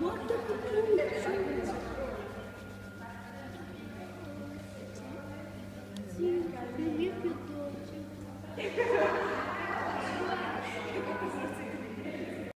全く来るんです。